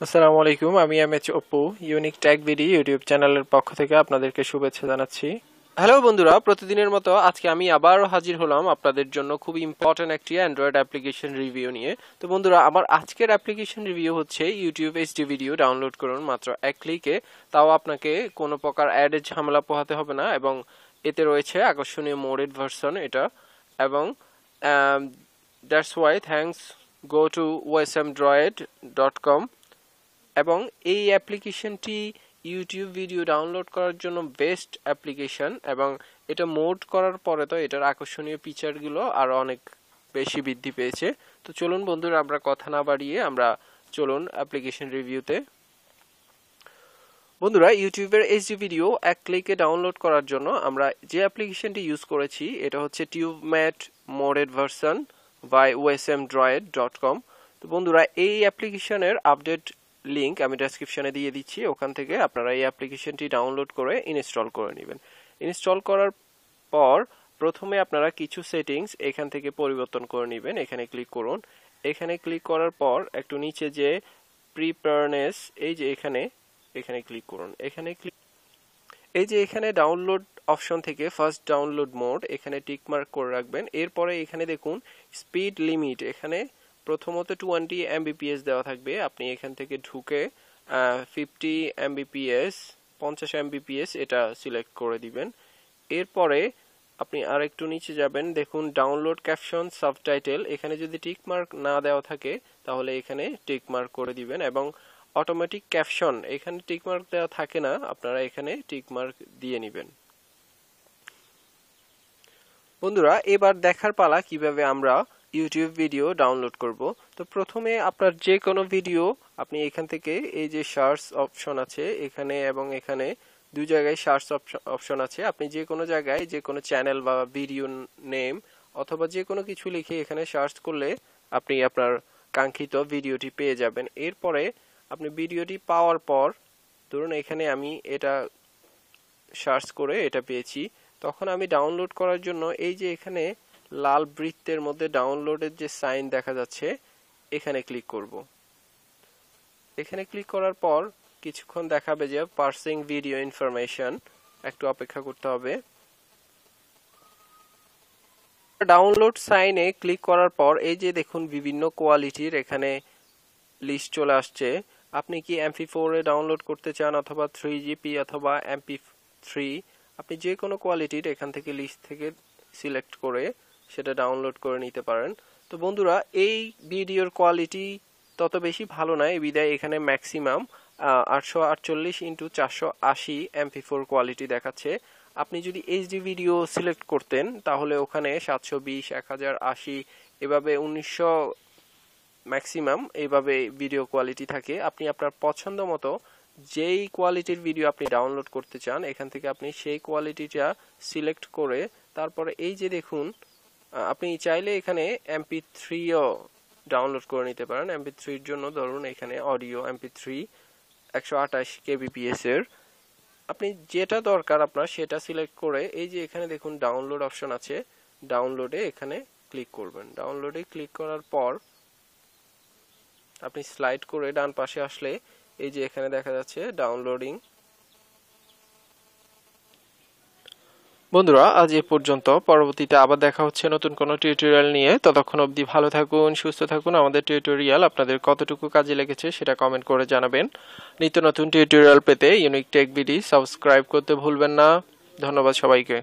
আসসালামু আলাইকুম, আমি M H Apu, unique tag BD YouTube চ্যানেলের পক্ষ থেকে আপনাদেরকে শুভেচ্ছা জানাচ্ছি। হ্যালো বন্ধুরা, প্রতিদিনের মতো আজকে আমি আবারও হাজির হলাম আপনাদের জন্য খুব ইম্পর্টেন্ট একটি অ্যান্ড্রয়েড অ্যাপ্লিকেশন রিভিউ নিয়ে। তো বন্ধুরা, আমার আজকের অ্যাপ্লিকেশন রিভিউ হচ্ছে ইউটিউব এইচডি ভিডিও ডাউনলোড করুন মাত্র এক ক্লিকে তাও আপনাকে কোনো প্রকার অ্যাডের ঝামেলা পোহাতে হবে না এবং এতে রয়েছে আকর্ষণীয় মোডেড ভার্সন এটা এবং that's why thanks go to awesome droid dot com এবং এই অ্যাপ্লিকেশনটি ইউটিউব ভিডিও ডাউনলোড করার জন্য বেস্ট অ্যাপ্লিকেশন এবং এটা মোড করার পরে তো এটার আকর্ষণীয় ফিচারগুলো আরও অনেক বেশি বৃদ্ধি পেয়েছে। তো চলুন বন্ধুরা, আমরা কথা না বাড়িয়ে আমরা চলুন অ্যাপ্লিকেশন রিভিউতে। বন্ধুরা, ইউটিউবের এইচডি ভিডিও, এক ক্লিকে ডাউনলোড করার জন্য আমরা যে অ্যাপ্লিকেশনটি ইউজ করেছি, এটা হচ্ছে TubeMate modded version by awesome droid dot com তো বন্ধুরা, এই অ্যাপ্লিকেশনের আপডেট লিংক আমি ডেসক্রিপশনে দিয়ে দিচ্ছি, ওখান থেকে আপনারা এই অ্যাপ্লিকেশনটি ডাউনলোড করে ইনস্টল করে নেবেন। ইনস্টল করার পর প্রথমে আপনারা কিছু সেটিংস এখান থেকে পরিবর্তন করে নেবেন, এখানে ক্লিক করুন। এখানে ক্লিক করার পর একটু নিচে যে প্রিপেয়ারনেস এই যে এখানে এখানে ক্লিক করুন। এখানে ক্লিক এই যে এখানে ডাউনলোড অপশন থেকে ফার্স্ট ডাউনলোড মোড এখানে টিক মার্ক করে রাখবেন। এরপরে এখানে দেখুন স্পিড লিমিট এখানে প্রথমত টোয়েন্টি এমবিপিএস দেওয়া থাকবে। আপনি এখান থেকে ঢুকে ফিফটি এমবিপিএস পঞ্চাশ এমবিপিএস এটা সিলেক্ট করে দিবেন। এরপরে আপনি আর একটু নিচে যাবেন। দেখুন ডাউনলোড ক্যাপশন সাবটাইটেল এখানে যদি টিক মার্ক না দেওয়া থাকে, তাহলে এখানে টিক মার্ক করে দিবেন এবং অটোমেটিক ক্যাপশন এখানে টিক মার্ক দেওয়া থাকে না, আপনারা এখানে টিক মার্ক দিয়ে নেবেন। বন্ধুরা, এবার দেখার পালা কীভাবে আমরা ইউটিউব ভিডিও ডাউনলোড করব। তো প্রথমে আপনার যে কোনো ভিডিও আপনি এখান থেকে এই যে সার্চ অপশন আছে এখানে এবং এখানে দুই জায়গায় সার্চ অপশন আছে। আপনি যে কোনো জায়গায় যে কোনো চ্যানেল বা ভিডিও নেম অথবা যে কোনো কিছু লিখে এখানে সার্চ করলে আপনি আপনার কাঙ্ক্ষিত ভিডিওটি পেয়ে যাবেন। এরপরে আপনি ভিডিওটি পাওয়ার পর ধরুন এখানে আমি এটা সার্চ করে এটা পেয়েছি। তখন আমি ডাউনলোড করার জন্য এই যে এখানে লাল বৃত্তের মধ্যে ডাউনলোডের যে সাইন দেখা যাচ্ছে, এখানে ক্লিক করব। এখানে ক্লিক করার পর কিছুক্ষণ দেখাবে যে পার্সিং ভিডিও ইনফরমেশন একটু অপেক্ষা করতে হবে। ডাউনলোড সাইনে ক্লিক করার পর এই যে দেখুন বিভিন্ন কোয়ালিটির এখানে লিস্ট চলে আসছে। আপনি কি এমপি ফোরে ডাউনলোড করতে চান অথবা থ্রি জিপি অথবা এমপি থ্রি আপনি যে কোনো কোয়ালিটির এখান থেকে লিস্ট থেকে সিলেক্ট করে সেটা ডাউনলোড করে নিতে পারেন। তো বন্ধুরা, এই ভিডিওর কোয়ালিটি তত বেশি ভালো নয় বিদায় এখানে ম্যাক্সিমাম আটশো আটচল্লিশ ইন্টু চারশো আশি এমপি ফোর কোয়ালিটি দেখাচ্ছে। আপনি যদি এইচডি ভিডিও সিলেক্ট করতেন, তাহলে ওখানে সাতশো বিশ, এক হাজার আশি, এভাবে উনিশশো ম্যাক্সিমাম এইভাবে ভিডিও কোয়ালিটি থাকে। আপনি আপনার পছন্দ মতো যেই কোয়ালিটির ভিডিও আপনি ডাউনলোড করতে চান, এখান থেকে আপনি সেই কোয়ালিটিটা সিলেক্ট করে তারপরে এই যে দেখুন আপনি চাইলে এখানে এমপি থ্রিও ডাউনলোড করে নিতে পারেন। এমপি থ্রির জন্য ধরুন এখানে অডিও এমপি থ্রি একশো আঠাশ কেবিপিএস এর। আপনি যেটা দরকার আপনার সেটা সিলেক্ট করে এই যে এখানে দেখুন ডাউনলোড অপশন আছে ডাউনলোডে এখানে ক্লিক করবেন। ডাউনলোডে ক্লিক করার পর আপনি স্লাইড করে ডান পাশে আসলে এই যে এখানে দেখা যাচ্ছে ডাউনলোডিং বন্ধুরা, আজ এ পর্যন্ত। পরবর্তীতে আবার দেখা হচ্ছে নতুন কোনো টিউটোরিয়াল নিয়ে। ততক্ষণ অবধি ভালো থাকুন, সুস্থ থাকুন। আমাদের টিউটোরিয়াল আপনাদের কতটুকু কাজে লেগেছে সেটা কমেন্ট করে জানাবেন। নিত্য নতুন টিউটোরিয়াল পেতে ইউনিক টেক বিডি সাবস্ক্রাইব করতে ভুলবেন না। ধন্যবাদ সবাইকে।